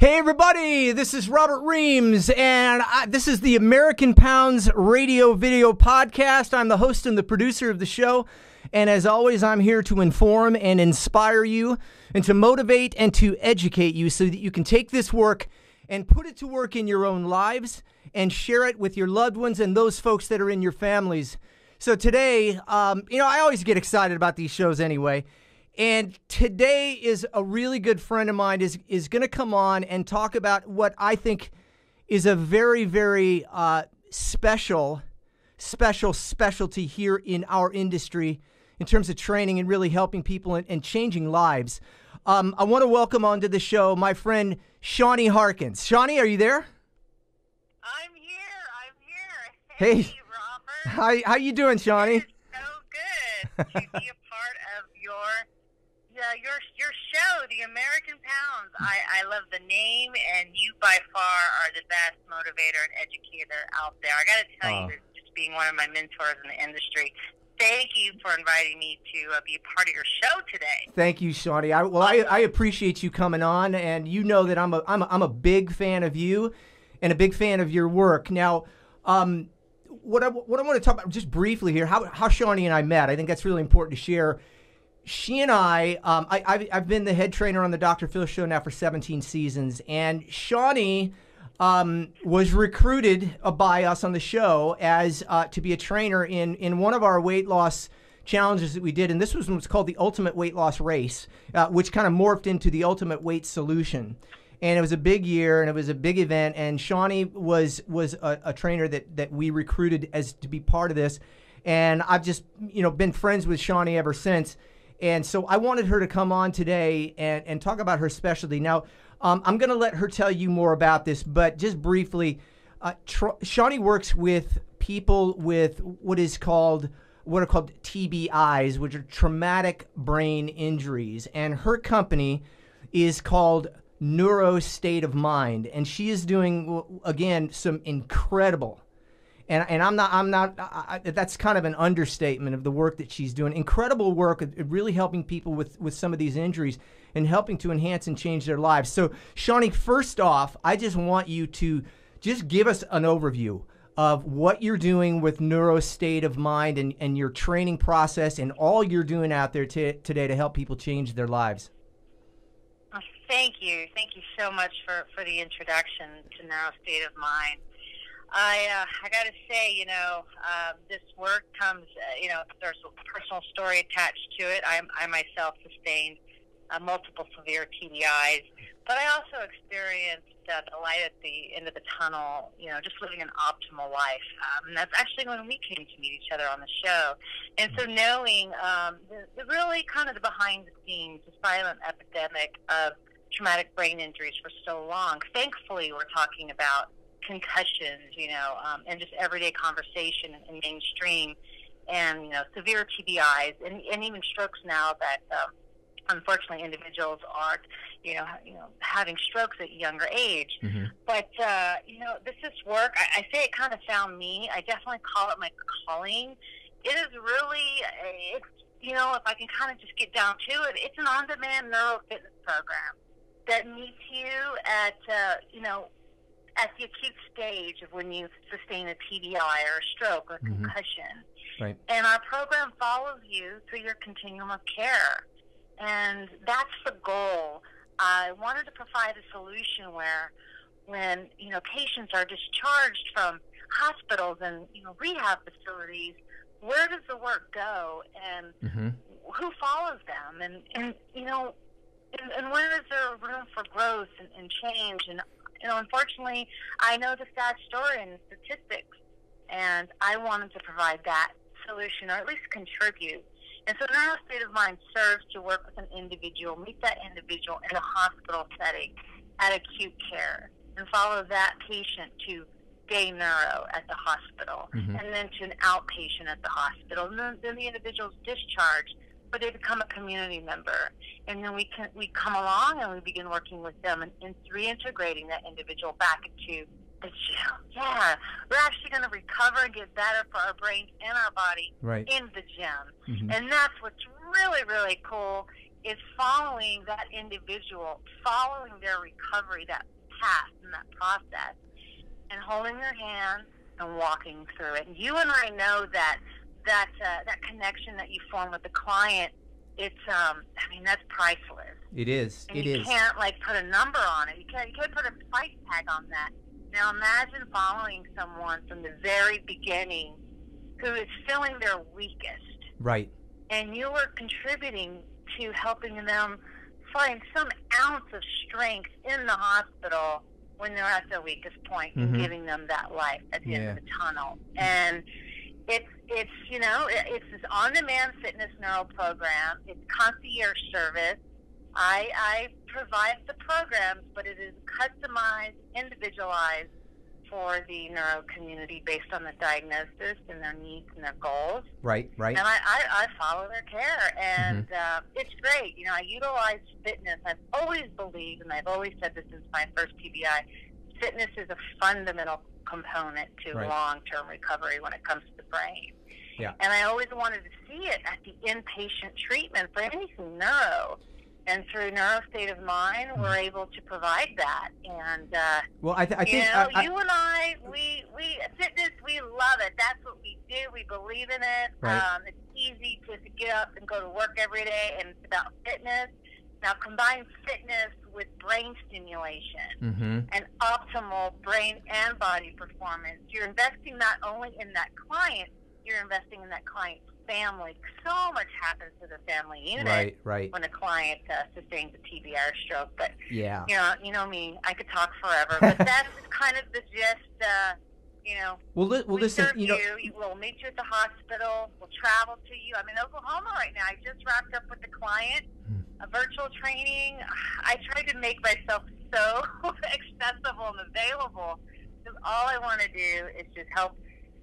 Hey, everybody, this is Robert Reames, and I, this is the American Pounds Radio Video Podcast. I'm the host and the producer of the show. And as always, I'm here to inform and inspire you and to motivate and to educate you so that you can take this work and put it to work in your own lives and share it with your loved ones and those folks that are in your families. So today, um, you know, I always get excited about these shows anyway. And today is a really good friend of mine is is going to come on and talk about what I think is a very very uh, special special specialty here in our industry in terms of training and really helping people and, and changing lives. Um, I want to welcome onto the show my friend Shawnee Harkins. Shawnee, are you there? I'm here. I'm here. Hey, Hey, Robert. How how you doing, Shawnee? So good to be a part of your uh, your your show, The American Pounds. I, I love the name, and you by far are the best motivator and educator out there. I got to tell Oh. you, just being one of my mentors in the industry. Thank you for inviting me to uh, be a part of your show today. Thank you, Shawnee. I, well, I, I appreciate you coming on, and you know that I'm a, I'm a, I'm a big fan of you and a big fan of your work. Now, um, what I, what I want to talk about just briefly here, how, how Shawnee and I met, I think that's really important to share. She and I, um, I I've, I've been the head trainer on the Dr. Phil show now for 17 seasons, and Shawnee um, was recruited by us on the show as uh, to be a trainer in in one of our weight loss challenges that we did, and this was what's called the Ultimate Weight Loss Race, uh, which kind of morphed into the Ultimate Weight Solution. And it was a big year, and it was a big event. And Shawnee was was a, a trainer that that we recruited as to be part of this. And I've just you know been friends with Shawnee ever since. And so I wanted her to come on today and, and talk about her specialty. Now, um, I'm going to let her tell you more about this, but just briefly, uh, tr- Shawnee works with people with what is called what are called TBIs, which are traumatic brain injuries, and her company is called Neuro State of Mind, and she is doing again some incredible and and I'm not I'm not I, that's kind of an understatement of the work that she's doing. Incredible work, really helping people with with some of these injuries and helping to enhance and change their lives. So, Shawnee, first off, I just want you to just give us an overview of what you're doing with neuro state of mind and, and your training process and all you're doing out there t- today to help people change their lives. Oh, Thank you. Thank you so much for, for the introduction to Neuro State of Mind. I uh, I got to say, you know, uh, this work comes, uh, you know, there's a personal story attached to it. I, I myself sustained uh, multiple severe TBIs, but I also experienced uh, the light at the end of the tunnel, you know, just living an optimal life. Um, and that's actually when we came to meet each other on the show. And so knowing um, the, the really kind of the behind the scenes, the silent epidemic of traumatic brain injuries for so long, thankfully we're talking about concussions, you know, um, and just everyday conversation in mainstream, and you know, severe TBIs, and, and even strokes now that um, unfortunately individuals are, you know, you know, having strokes at younger age. But uh, you know, this is work. I, I say it kind of found me. I definitely call it my calling. It is really, it's you know, if I can kind of just get down to it, it's an on-demand neuro fitness program that meets you at, uh, you know, at the acute stage of when you sustain a TBI or a stroke or Mhm. concussion. Right. And our program follows you through your continuum of care. And that's the goal. I wanted to provide a solution where when, you know, patients are discharged from hospitals and, you know, rehab facilities, where does the work go and Mm-hmm. who follows them and, and you know and, and where is there room for growth and, and change and you know unfortunately I know the sad story and statistics and I wanted to provide that solution or at least contribute and so now state of mind serves to work with an individual meet that individual in a hospital setting at acute care and follow that patient to day neuro at the hospital Mhm. and then to an outpatient at the hospital. And then, then the is discharged, but they become a community member. And then we can we come along and we begin working with them and, and reintegrating that individual back into the gym. Yeah, we're actually going to recover and get better for our brains and our body Right. in the gym. Mhm. And that's what's really, really cool. is following that individual, following their recovery, that path and that process, and holding their hand and walking through it. And you and I know that that uh, that connection that you form with the client, it's um, I mean that's priceless. It is. And it you is. can't like put a number on it. You can't you can't put a price tag on that. Now imagine following someone from the very beginning who is feeling their weakest Right. and you are contributing to helping them find some ounce of strength in the hospital when they're at their weakest point Mhm. and giving them that light at the end of the tunnel. And it's it's you know it- it's this on-demand fitness neuro program. It's concierge service. I I provide the programs, but it is customized, individualized for the neuro community based on the diagnosis and their needs and their goals Right. Right. and I, I, I follow their care, and uh, it's great. You know, I utilize fitness. I've always believed, and I've always said this since my first TBI. Fitness is a fundamental component to Right. long-term recovery when it comes to the brain. Yeah. And I always wanted to see it at the inpatient treatment for anything neuro. And through Neuro State of Mind, we're able to provide that. And uh, Well, I, th- I you think know, I- I- you and I, we we fitness, we love it. That's what we do. We believe in it. Right. Um, it's easy to, to get up and go to work every day, and it's about fitness. Now combine fitness with brain stimulation Mhm. and optimal brain and body performance. You're investing not only in that client, you're investing in that client's family. So much happens to the family unit Right. Right. when a client uh, sustains a TBR stroke, but Yeah. you know, you know me. I could talk forever, but that's kind of the gist. Uh, you know, Well, li- well, we listen. serve You know. you. We'll meet you at the hospital. We'll travel to you. I'm in Oklahoma right now. I just wrapped up with the client Hmm. A virtual training. I try to make myself so accessible and available because all I want to do is just help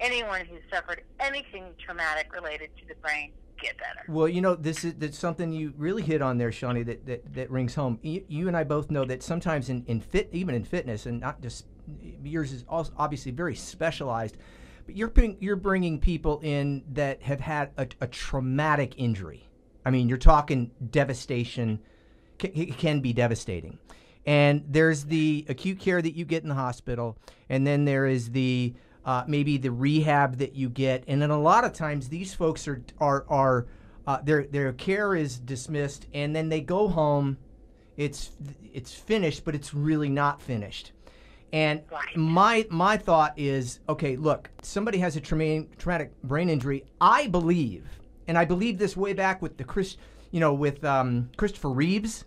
anyone who's suffered anything traumatic related to the brain get better. Well, you know, this is that's something you really hit on there, Shawnee. That that, that rings home. You, you and I both know that sometimes in, in fit, even in fitness, and not just yours is also obviously very specialized, but you're you're bringing people in that have had a, a traumatic injury. I mean, you're talking devastation. It can be devastating. And there's the acute care that you get in the hospital, and then there is the uh, maybe the rehab that you get, and then a lot of times these folks are are are uh, their their care is dismissed, and then they go home. It's it's finished, but it's really not finished. And my my thought is, okay, look, somebody has a traumatic traumatic brain injury. I believe, and I believe this way back with the Chris, you know, with um, Christopher Reeves,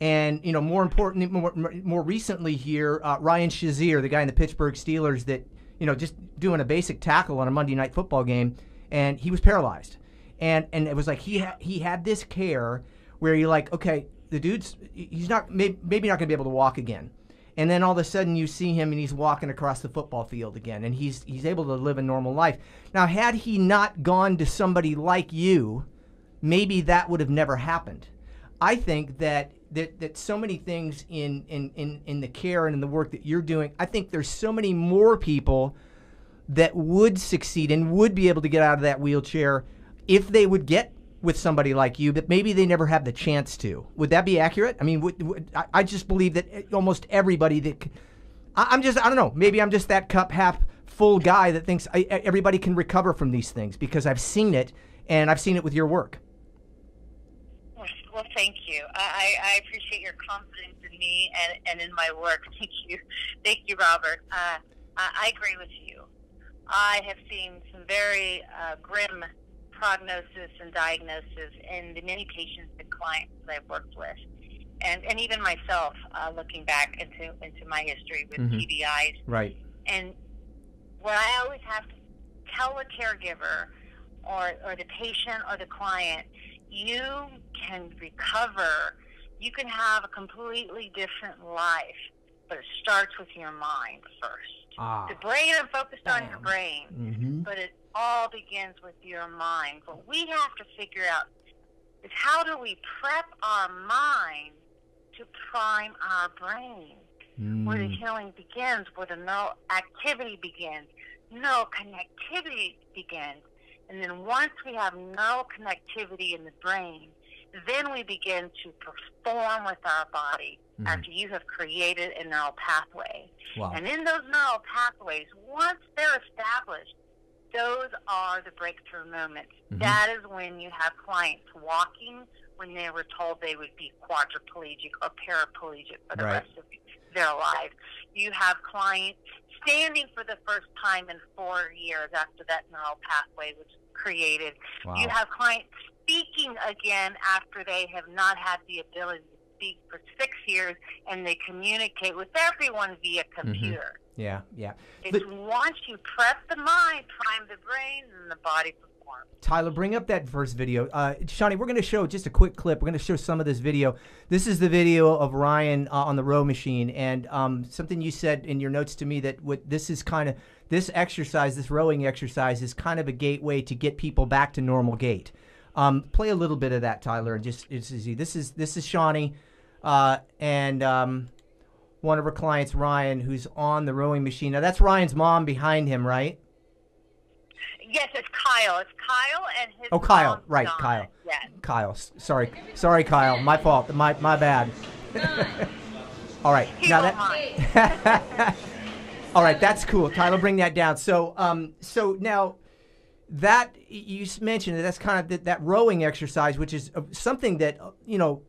and you know, more important, more, more recently here, uh, Ryan Shazier, the guy in the Pittsburgh Steelers that you know just doing a basic tackle on a Monday night football game, and he was paralyzed, and and it was like he ha- he had this care where you're like, okay, the dude's he's not maybe, maybe not gonna be able to walk again. And then all of a sudden you see him and he's walking across the football field again and he's he's able to live a normal life. Now had he not gone to somebody like you, maybe that would have never happened. I think that that, that so many things in, in, in, in the care and in the work that you're doing, I think there's so many more people that would succeed and would be able to get out of that wheelchair if they would get with somebody like you, but maybe they never have the chance to. Would that be accurate? I mean, would, would, I, just believe that eh, almost everybody that I, am just I don't know. Maybe I'm just that cup half full guy that thinks I, eh, everybody can recover from these things because I've seen it and I've seen it with your work. Well, thank you. I, I I appreciate your confidence in me and, and in my work. Thank you. Thank you, Robert. Uh, I, I agree with you. I have seen some very uh, grim prognosis and diagnosis in the many patients and clients that I've worked with. And, and even myself, uh, looking back into, into my history with Mhm. TBIs, Right. and what I always have to tell a caregiver or, or the patient or the client, you can recover. You can have a completely different life, but it starts with your mind first. Ah. The brain, I'm focused on your brain, Mm-hmm. but it all begins with your mind. What we have to figure out is how do we prep our mind to prime our brain? where the healing begins, where the neural activity begins, neural connectivity begins. And then once we have neural connectivity in the brain, Then we begin to perform with our body Mhm. after you have created a neural pathway. Wow. And in those neural pathways, once they're established, those are the breakthrough moments. Mhm. That is when you have clients walking when they were told they would be quadriplegic or paraplegic for the Right. rest of their life. You have clients standing for the first time in four years after that neural pathway was created. Wow. You have clients speaking again after they have not had the ability to speak for six years and they communicate with everyone via computer. yeah, yeah. It's But- once you prep the mind, prime the brain, and the body performs. Tyler, bring up that first video. Uh, Shawnee, we're going to show just a quick clip. We're going to show some of this video. This is the video of Ryan uh, on the row machine, and um, something you said in your notes to me that what this is kind of this exercise, this rowing exercise, is kind of a gateway to get people back to normal gait. Um, play a little bit of that, Tyler, and just it's easy. This is this is Shawnee, uh, and um, one of her clients, Ryan, who's on the rowing machine. Now that's Ryan's mom behind him, right? Yes, it's Kyle. It's Kyle and his. Oh, Kyle. mom, Right, Donna. Kyle. Yes. Kyle. Sorry, sorry, Kyle. My fault. My my bad. All right. He now that. All right, that's cool. Tyler, bring that down. So, um, so now that you mentioned that that's kind of that, that rowing exercise, which is uh, something that uh, you know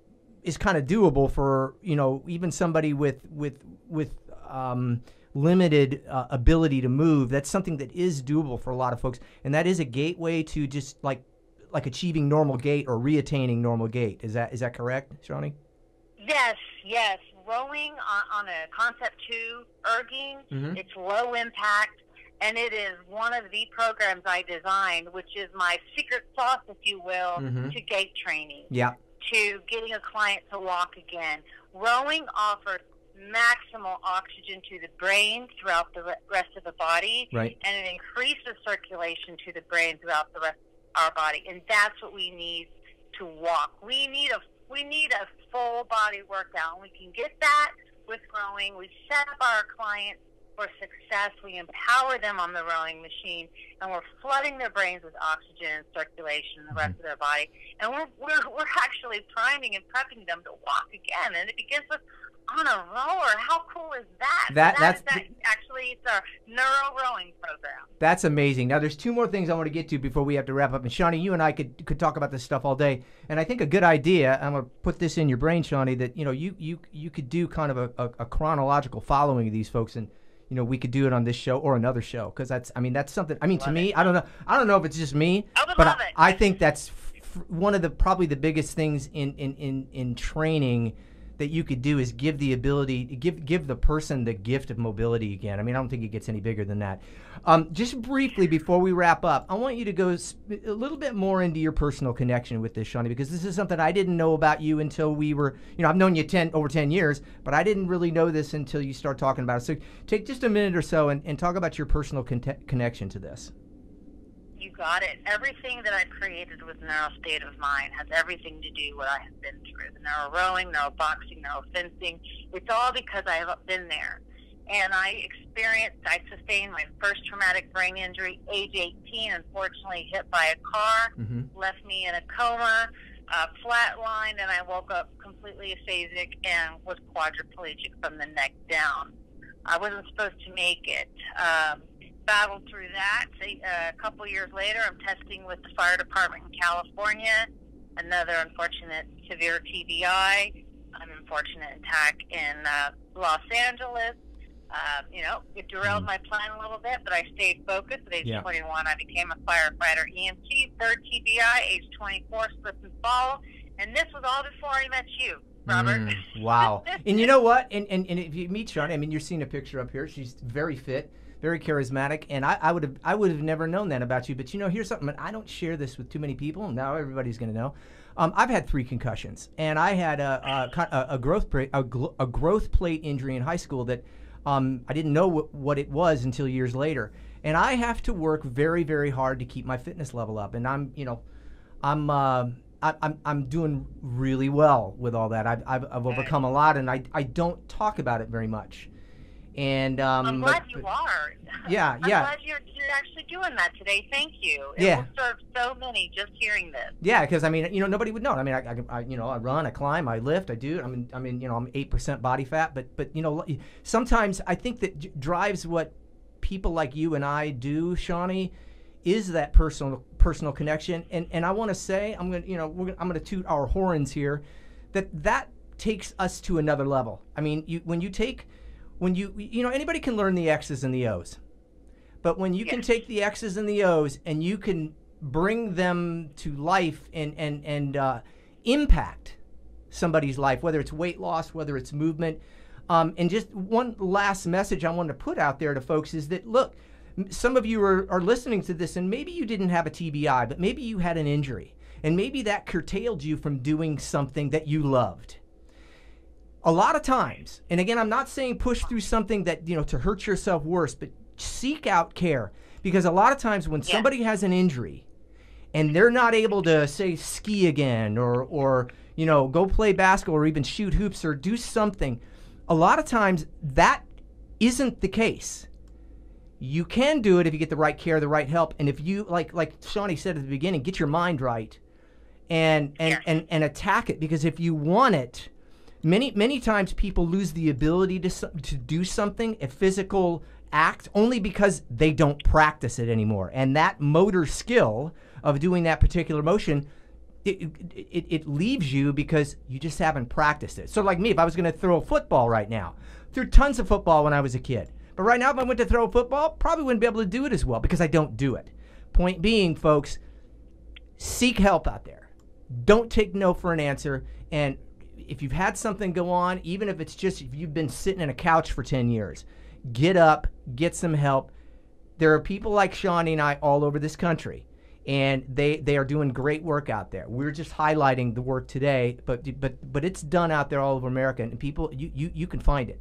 is kind of doable for you know even somebody with with with um, limited uh, ability to move. That's something that is doable for a lot of folks, and that is a gateway to just like like achieving normal gait or reattaining normal gait. Is that is that correct, Shawnee? Yes, yes. Rowing on, on a concept two erging, Mhm. it's low impact, and it is one of the programs I designed, which is my secret sauce, if you will, Mhm. to gait training, Yeah. To getting a client to walk again. Rowing offers maximal oxygen to the brain throughout the rest of the body, Right. and it increases circulation to the brain throughout the rest of our body, and that's what we need to walk. We need a we need a full body workout, and we can get that with rowing. We set up our clients for success. We empower them on the rowing machine, and we're flooding their brains with oxygen and circulation and the rest mm-hmm. of their body. And we're, we're, we're actually priming and prepping them to walk again. And it begins with on a rower. How cool is that? That- So that's that, actually it's our neuro rowing program. That's amazing. Now, there's two more things I want to get to before we have to wrap up. And Shawnee, you and I could could talk about this stuff all day. And I think a good idea. I'm gonna put this in your brain, Shawnee, that you know you you you could do kind of a, a, a chronological following of these folks, and you know we could do it on this show or another show because that's I mean that's something. I mean to Love me, I don't know. I don't know if it's just me, I but I. I think that's f- one of the probably the biggest things in in in in training that you could do is give the ability give give the person the gift of mobility again. I mean, I don't think it gets any bigger than that. Um, just briefly before we wrap up, I want you to go sp- a little bit more into your personal connection with this, Shawnee, because this is something I didn't know about you until we were, you know, I've known you ten over ten years, but I didn't really know this until you start talking about it. So take just a minute or so and, and talk about your personal con- connection to this. You got it. Everything that I created with Neuro State of Mind has everything to do with what I have been through. The neuro rowing, neuro boxing, neuro fencing. It's all because I have been there. And I experienced, I sustained my first traumatic brain injury, age 18, unfortunately hit by a car, Mm-hmm. left me in a coma, uh, flatlined, and I woke up completely aphasic and was quadriplegic from the neck down. I wasn't supposed to make it. Um, battled through that. Say, uh, a couple years later, I'm testing with the fire department in California. Another unfortunate severe TBI. An unfortunate attack in uh, Los Angeles. Um, you know, it derailed my plan a little bit, but I stayed focused. At age Yeah. 21, I became a firefighter EMT. Third TBI, age 24, slip and fall. And this was all before I met you, Robert. Mm, wow. and you know what? And, and and if you meet Shawnee, I mean, you're seeing a picture up here. She's very fit, very charismatic, and I, I would have I would have never known that about you. But you know, here's something. I don't share this with too many people. Now everybody's going to know. Um, I've had three concussions, and I had a a, a, growth plate a, a growth plate injury in high school that um, I didn't know what, what it was until years later. And I have to work very very hard to keep my fitness level up. And I'm you know I'm uh, I, I'm I'm doing really well with all that. I've I've, I've overcome a lot, and I I don't talk about it very much. And um, I'm glad but- you but- are. Yeah, I'm yeah. glad you're, you're actually doing that today. Thank you. It Yeah. will serve so many just hearing this. Yeah, because I mean, you know, nobody would know. I mean, I, I, I, you know, I run, I climb, I lift, I do. I mean, I mean, you know, I'm eight percent body fat, but, but you know, sometimes I think that drives what people like you and I do, Shawnee, is that personal personal connection. And and I want to say, I'm gonna, you know, we're gonna, I'm gonna toot our horns here, that that takes us to another level. I mean, you when you take, when you, you know, anybody can learn the X's and the O's. But when you can take the X's and the O's and you can bring them to life and and and uh, impact somebody's life, whether it's weight loss, whether it's movement, um, and just one last message I want to put out there to folks is that look, some of you are, are listening to this and maybe you didn't have a TBI, but maybe you had an injury, and maybe that curtailed you from doing something that you loved a lot of times, and again, I'm not saying push through something that, you know, to hurt yourself worse, but seek out care. Because a lot of times when Yeah. somebody has an injury and they're not able to, say, ski again or, or, you know, go play basketball or even shoot hoops or do something, a lot of times that isn't the case. You can do it if you get the right care, the right help, and if you, like, like Shawnee said at the beginning, get your mind right and and, Yes. and and attack it because if you want it many many times people lose the ability to to do something a physical act only because they don't practice it anymore and that motor skill of doing that particular motion it, it, it, leaves you because you just haven't practiced it so like me if i was going to throw a football right now threw tons of football when i was a kid but right now if i went to throw a football probably wouldn't be able to do it as well because i don't do it point being folks seek help out there. Don't take no for an answer. And if you've had something go on, even if it's just if you've been sitting in a couch for 10 years, get up, get some help. There are people like Shawnee and I all over this country, and they, they are doing great work out there. We're just highlighting the work today, but but but it's done out there all over America, and people you you, you can find it.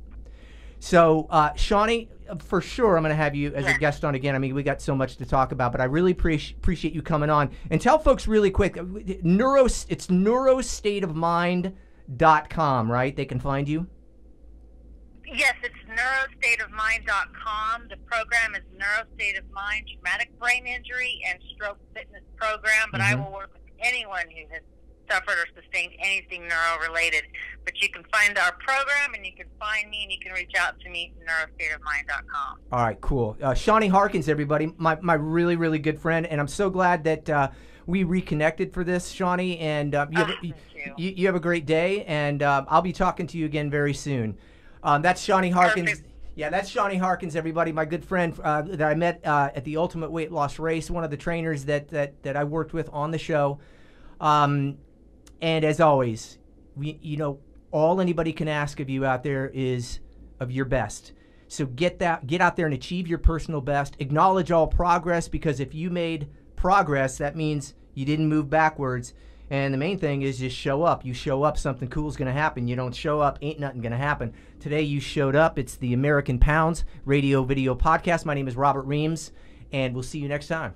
So, uh, Shawnee, for sure, I'm going to have you as a guest on again. I mean, we got so much to talk about, but I really appreciate appreciate you coming on. And tell folks really quick, uh, neuro, it's neurostateofmind.com, right? They can find you. Yes, it's neurostateofmind.com. The program is Neurostate of Mind Traumatic Brain Injury and Stroke Fitness Program, but I Mhm. will work with anyone who has suffered or sustained anything neuro related. But you can find our program and you can find me and you can reach out to me at neurostateofmind.com. All right, cool. Uh, Shawnee Harkins, everybody, my, my really, really good friend. And I'm so glad that uh, we reconnected for this, Shawnee. And uh, you, have, Ah, you, you. you have a great day. And uh, I'll be talking to you again very soon. Um, that's Shawnee Harkins. Perfect. Yeah, that's Shawnee Harkins, everybody. My good friend uh, that I met uh, at the Ultimate Weight Loss Race, one of the trainers that, that, that I worked with on the show. Um, and as always, we, you know, all anybody can ask of you out there is of your best. So get that, get out there and achieve your personal best. Acknowledge all progress because if you made progress, that means you didn't move backwards. And the main thing is just show up. You show up, something cool is going to happen. You don't show up, ain't nothing going to happen. Today you showed up. It's the American Pounds Radio Video Podcast. My name is Robert Reames, and we'll see you next time.